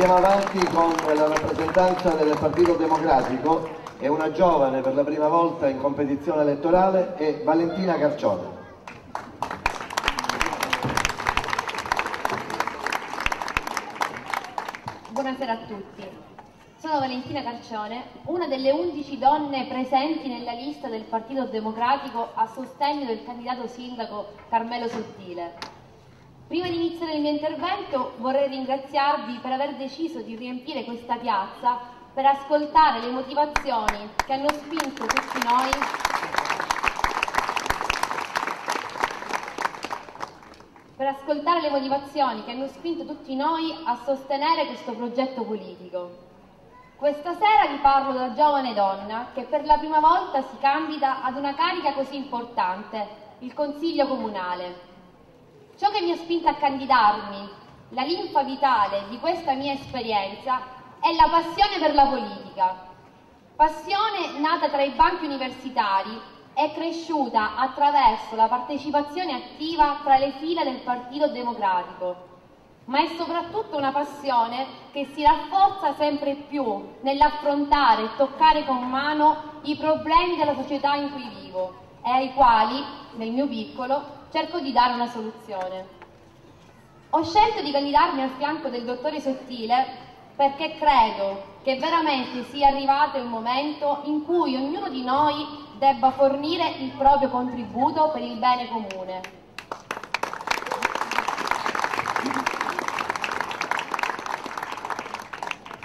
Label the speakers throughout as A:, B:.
A: Andiamo avanti con la rappresentanza del Partito Democratico e una giovane per la prima volta in competizione elettorale è Valentina Carcione.
B: Buonasera a tutti. Sono Valentina Carcione, una delle 11 donne presenti nella lista del Partito Democratico a sostegno del candidato sindaco Carmelo Sottile. Prima di iniziare il mio intervento vorrei ringraziarvi per aver deciso di riempire questa piazza per ascoltare le motivazioni che hanno spinto tutti noi per ascoltare le motivazioni che hanno spinto tutti noi a sostenere questo progetto politico. Questa sera vi parlo da giovane donna che per la prima volta si candida ad una carica così importante, il Consiglio Comunale. Ciò che mi ha spinto a candidarmi, la linfa vitale di questa mia esperienza, è la passione per la politica. Passione nata tra i banchi universitari e cresciuta attraverso la partecipazione attiva tra le fila del Partito Democratico, ma è soprattutto una passione che si rafforza sempre più nell'affrontare e toccare con mano i problemi della società in cui vivo e ai quali, nel mio piccolo, cerco di dare una soluzione. Ho scelto di candidarmi al fianco del dottore Sottile perché credo che veramente sia arrivato il momento in cui ognuno di noi debba fornire il proprio contributo per il bene comune.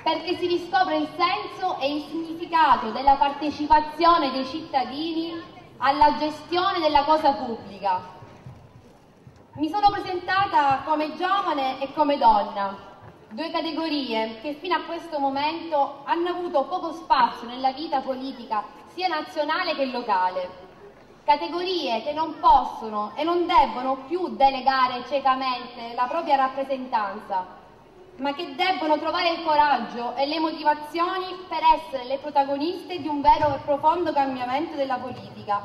B: Perché si riscopre il senso e il significato della partecipazione dei cittadini alla gestione della cosa pubblica. Mi sono presentata come giovane e come donna, due categorie che fino a questo momento hanno avuto poco spazio nella vita politica sia nazionale che locale. Categorie che non possono e non debbono più delegare ciecamente la propria rappresentanza, ma che debbono trovare il coraggio e le motivazioni per essere le protagoniste di un vero e profondo cambiamento della politica,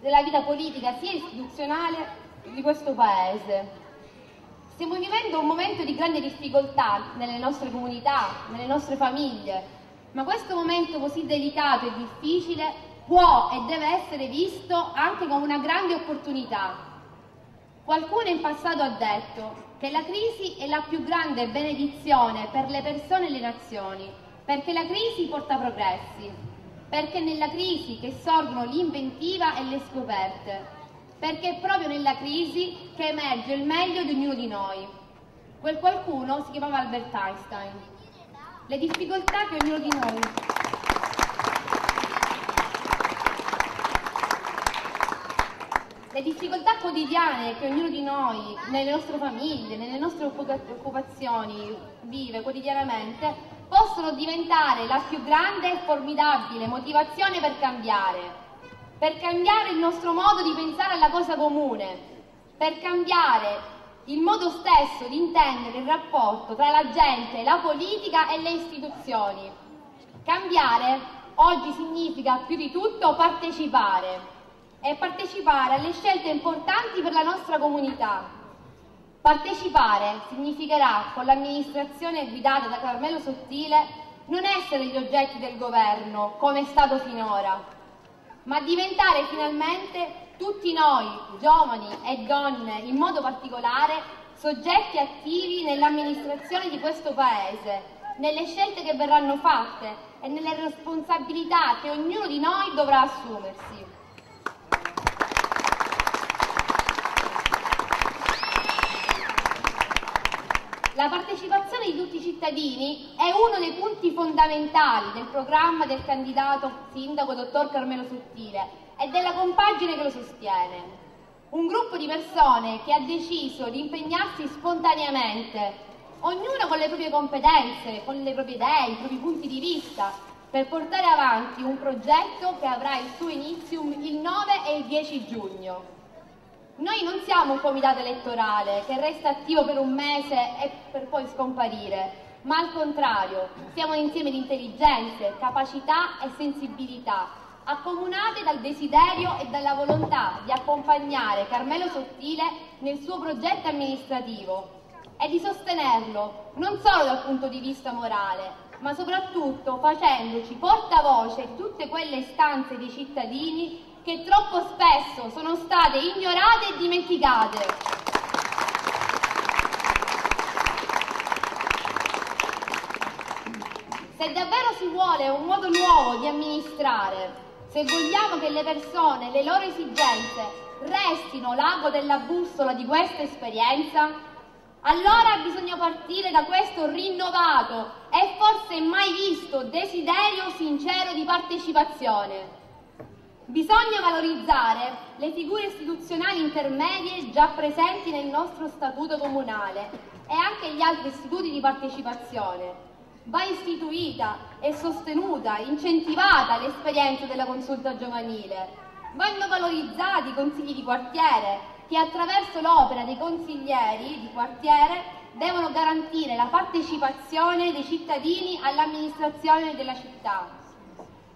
B: della vita politica sia istituzionale di questo Paese. Stiamo vivendo un momento di grande difficoltà nelle nostre comunità, nelle nostre famiglie, ma questo momento così delicato e difficile può e deve essere visto anche come una grande opportunità. Qualcuno in passato ha detto che la crisi è la più grande benedizione per le persone e le nazioni, perché la crisi porta progressi, perché è nella crisi che sorgono l'inventiva e le scoperte, perché è proprio nella crisi che emerge il meglio di ognuno di noi. Quel qualcuno si chiamava Albert Einstein. Le difficoltà che ognuno di noi le difficoltà quotidiane che ognuno di noi, nelle nostre famiglie, nelle nostre occupazioni, vive quotidianamente, possono diventare la più grande e formidabile motivazione per cambiare, per cambiare il nostro modo di pensare alla cosa comune, per cambiare il modo stesso di intendere il rapporto tra la gente, la politica e le istituzioni. Cambiare oggi significa più di tutto partecipare e partecipare alle scelte importanti per la nostra comunità. Partecipare significherà, con l'amministrazione guidata da Carmelo Sottile, non essere gli oggetti del governo, come è stato finora, ma diventare finalmente tutti noi, giovani e donne in modo particolare, soggetti attivi nell'amministrazione di questo Paese, nelle scelte che verranno fatte e nelle responsabilità che ognuno di noi dovrà assumersi. La partecipazione di tutti i cittadini è uno dei punti fondamentali del programma del candidato sindaco dottor Carmelo Sottile e della compagine che lo sostiene. Un gruppo di persone che ha deciso di impegnarsi spontaneamente, ognuno con le proprie competenze, con le proprie idee, i propri punti di vista, per portare avanti un progetto che avrà il suo inizio il 9 e il 10 giugno. Noi non siamo un comitato elettorale che resta attivo per un mese e per poi scomparire. ma al contrario, siamo un insieme di intelligenze, capacità e sensibilità, accomunate dal desiderio e dalla volontà di accompagnare Carmelo Sottile nel suo progetto amministrativo e di sostenerlo non solo dal punto di vista morale, ma soprattutto facendoci portavoce di tutte quelle istanze dei cittadini che troppo spesso sono state ignorate e dimenticate. Se davvero si vuole un modo nuovo di amministrare, se vogliamo che le persone, le loro esigenze restino l'ago della bussola di questa esperienza, allora bisogna partire da questo rinnovato e forse mai visto desiderio sincero di partecipazione. Bisogna valorizzare le figure istituzionali intermedie già presenti nel nostro statuto comunale e anche gli altri istituti di partecipazione. Va istituita e sostenuta, incentivata l'esperienza della consulta giovanile. Vanno valorizzati i consigli di quartiere, che attraverso l'opera dei consiglieri di quartiere devono garantire la partecipazione dei cittadini all'amministrazione della città.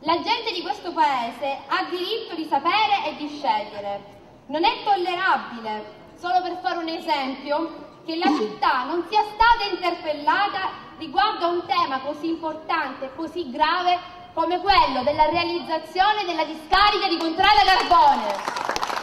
B: La gente di questo paese ha diritto di sapere e di scegliere. Non è tollerabile, solo per fare un esempio, che la città non sia stata interpellata riguardo a un tema così importante e così grave come quello della realizzazione della discarica di Contrada Carbone.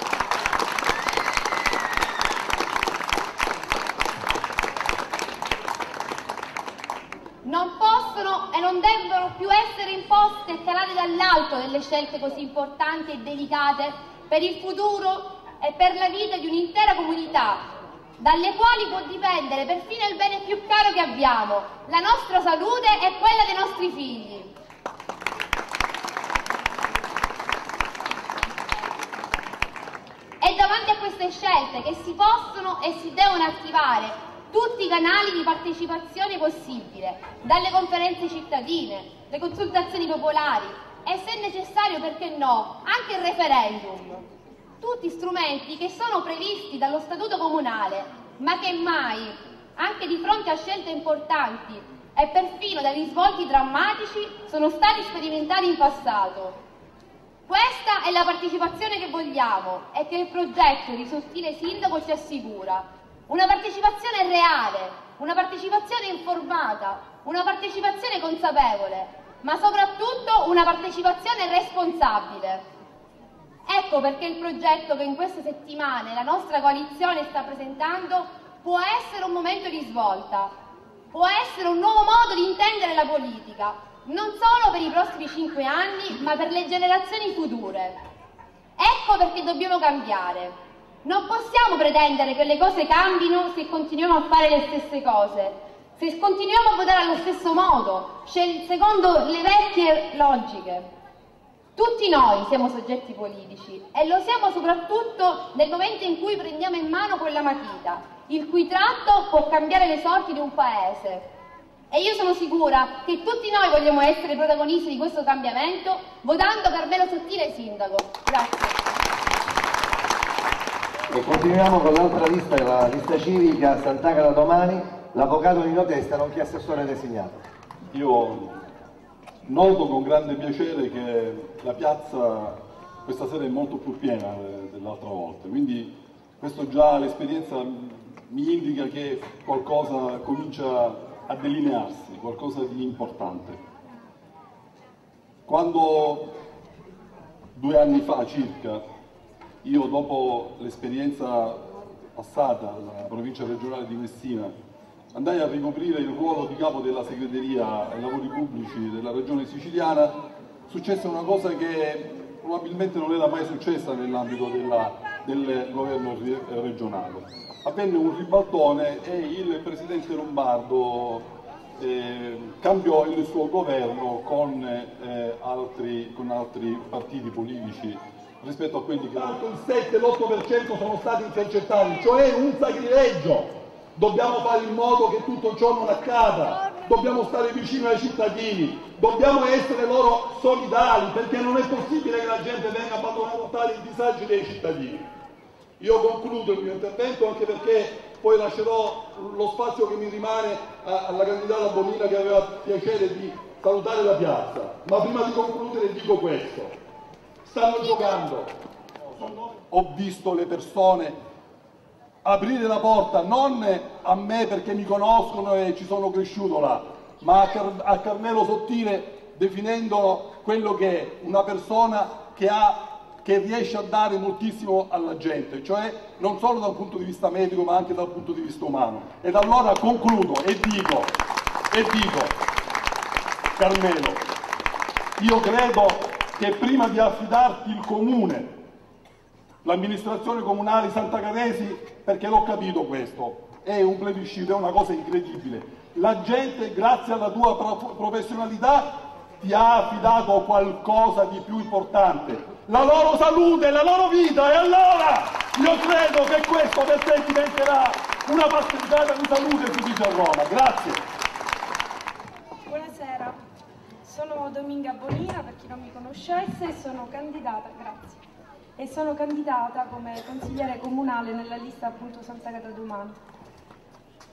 B: Non possono e non devono più essere imposte e calate dall'alto delle scelte così importanti e delicate per il futuro e per la vita di un'intera comunità, dalle quali può dipendere perfino il bene più caro che abbiamo, la nostra salute e quella dei nostri figli. È davanti a queste scelte che si possono e si devono attivare tutti i canali di partecipazione possibile, dalle conferenze cittadine, le consultazioni popolari e se necessario, perché no, anche il referendum. Tutti strumenti che sono previsti dallo Statuto Comunale, ma che mai, anche di fronte a scelte importanti e perfino da risvolti drammatici, sono stati sperimentati in passato. Questa è la partecipazione che vogliamo e che il progetto di Sottile Sindaco ci assicura una partecipazione reale, una partecipazione informata, una partecipazione consapevole, ma soprattutto una partecipazione responsabile. Ecco perché il progetto che in queste settimane la nostra coalizione sta presentando può essere un momento di svolta, può essere un nuovo modo di intendere la politica, non solo per i prossimi cinque anni, ma per le generazioni future. Ecco perché dobbiamo cambiare. Non possiamo pretendere che le cose cambino se continuiamo a fare le stesse cose, se continuiamo a votare allo stesso modo, secondo le vecchie logiche. Tutti noi siamo soggetti politici e lo siamo soprattutto nel momento in cui prendiamo in mano quella matita, il cui tratto può cambiare le sorti di un paese. E io sono sicura che tutti noi vogliamo essere protagonisti di questo cambiamento votando Carmelo Sottile sindaco. Grazie.
A: E continuiamo con l'altra lista, la lista civica Sant'Agata domani, l'avvocato Nino Testa, nonché assessore designato.
C: Io noto con grande piacere che la piazza questa sera è molto più piena dell'altra volta, quindi questo già l'esperienza mi indica che qualcosa comincia a delinearsi, qualcosa di importante. Quando due anni fa circa io dopo l'esperienza passata alla provincia regionale di Messina andai a ricoprire il ruolo di capo della segreteria ai lavori pubblici della regione siciliana, successe una cosa che probabilmente non era mai successa nell'ambito del governo regionale. Avvenne un ribaltone e il presidente Lombardo eh, cambiò il suo governo con, eh, altri, con altri partiti politici rispetto a quelli che... Il 7 l'8% sono stati intercettati, cioè un sacrilegio. Dobbiamo fare in modo che tutto ciò non accada, dobbiamo stare vicino ai cittadini, dobbiamo essere loro solidali perché non è possibile che la gente venga abbandonata a i disagi dei cittadini. Io concludo il mio intervento anche perché poi lascerò lo spazio che mi rimane alla candidata Bonina che aveva piacere di salutare la piazza. Ma prima di concludere dico questo. Stanno giocando. Ho visto le persone aprire la porta non a me perché mi conoscono e ci sono cresciuto là, ma a, Car a Carmelo Sottile definendolo quello che è, una persona che, ha, che riesce a dare moltissimo alla gente, cioè non solo dal punto di vista medico ma anche dal punto di vista umano. Ed allora concludo e dico, e dico, Carmelo, io credo che prima di affidarti il comune l'amministrazione comunale di Santa Caresi perché l'ho capito questo, è un plebiscito, è una cosa incredibile. La gente, grazie alla tua professionalità, ti ha affidato qualcosa di più importante, la loro salute, la loro vita e allora io credo che questo per te diventerà una passeggiata di salute su dice a Roma. Grazie.
D: Buonasera, sono Dominga Bonina per chi non mi conoscesse e sono candidata, grazie e sono candidata come consigliere comunale nella lista appunto Santa.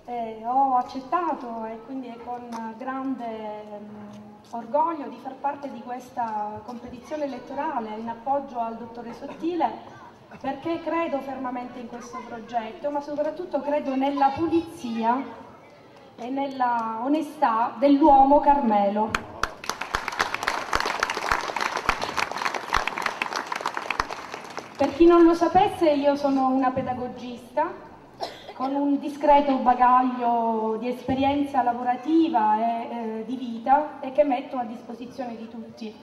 D: Eh, ho accettato e quindi è con grande mh, orgoglio di far parte di questa competizione elettorale in appoggio al dottore Sottile perché credo fermamente in questo progetto, ma soprattutto credo nella pulizia e nella onestà dell'uomo Carmelo. Per chi non lo sapesse, io sono una pedagogista con un discreto bagaglio di esperienza lavorativa e eh, di vita e che metto a disposizione di tutti.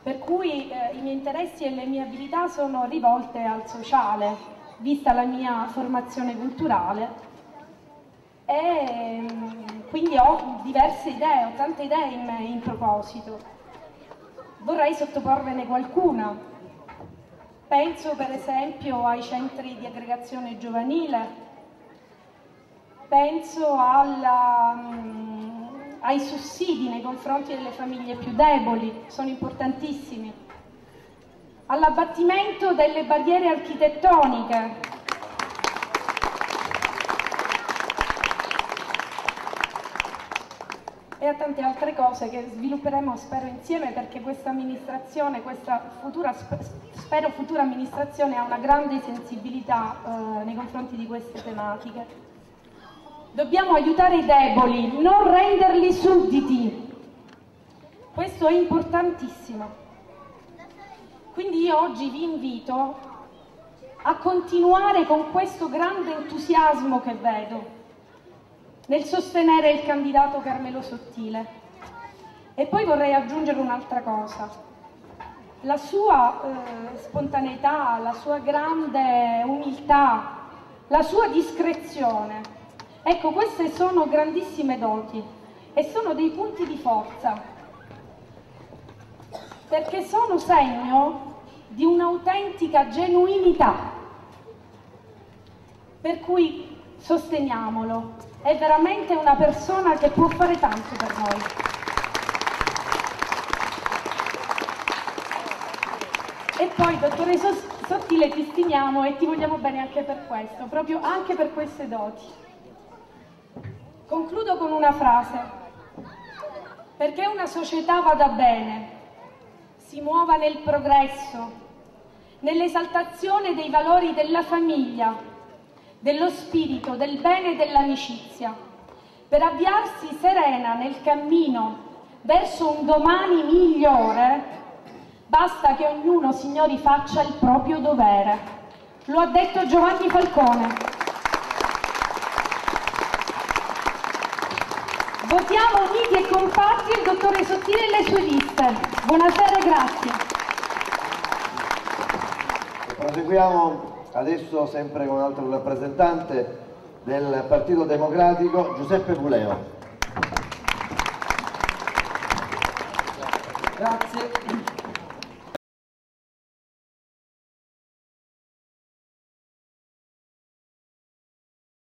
D: Per cui eh, i miei interessi e le mie abilità sono rivolte al sociale, vista la mia formazione culturale e mm, quindi ho diverse idee, ho tante idee in me in proposito. Vorrei sottoporvene qualcuna Penso per esempio ai centri di aggregazione giovanile, penso alla, um, ai sussidi nei confronti delle famiglie più deboli, sono importantissimi, all'abbattimento delle barriere architettoniche e a tante altre cose che svilupperemo spero insieme perché questa amministrazione, questa futura, spero futura amministrazione ha una grande sensibilità eh, nei confronti di queste tematiche. Dobbiamo aiutare i deboli, non renderli sudditi. Questo è importantissimo. Quindi io oggi vi invito a continuare con questo grande entusiasmo che vedo nel sostenere il candidato Carmelo Sottile. E poi vorrei aggiungere un'altra cosa. La sua eh, spontaneità, la sua grande umiltà, la sua discrezione, ecco queste sono grandissime doti e sono dei punti di forza, perché sono segno di un'autentica genuinità. Per cui sosteniamolo, è veramente una persona che può fare tanto per noi. E poi, dottore Sottile, ti stimiamo e ti vogliamo bene anche per questo, proprio anche per queste doti. Concludo con una frase. Perché una società vada bene, si muova nel progresso, nell'esaltazione dei valori della famiglia, dello spirito, del bene e dell'amicizia, per avviarsi serena nel cammino verso un domani migliore, basta che ognuno, signori, faccia il proprio dovere. Lo ha detto Giovanni Falcone. Votiamo uniti e compatti il dottore Sottile e le sue liste. Buonasera e grazie.
A: Proseguiamo Adesso sempre con un altro rappresentante del Partito Democratico, Giuseppe Puleo.
E: Grazie.